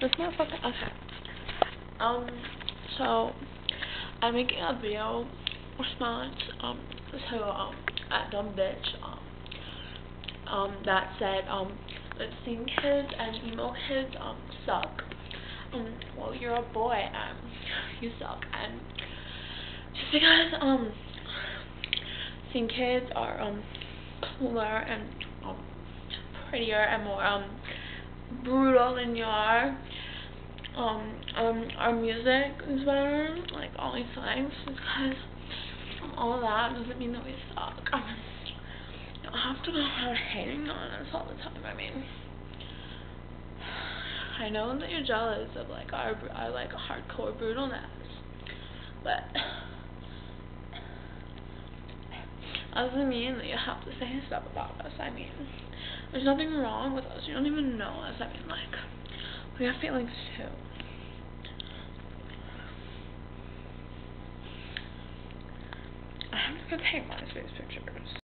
This motherfucker. Okay. Um. So, I'm making a video response um to um a dumb bitch um um that said um that scene kids and emo kids um suck. Um. Well, you're a boy and you suck and just because um scene kids are um cooler and um prettier and more um brutal than you are. Um, um, our music is better, like all these things, because all that doesn't mean that we suck. I you have to go around hating on us all the time. I mean, I know that you're jealous of like our, our like hardcore brutalness, but that doesn't mean that you have to say stuff about us. I mean. There's nothing wrong with us. You don't even know us. I mean, like, we have feelings too. I'm just gonna take MySpace pictures.